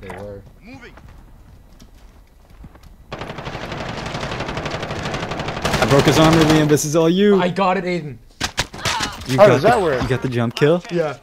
They were. Moving. I broke his armor, Liam. This is all you. I got it, Aiden. you oh, got does that where? You got the jump kill. Yeah.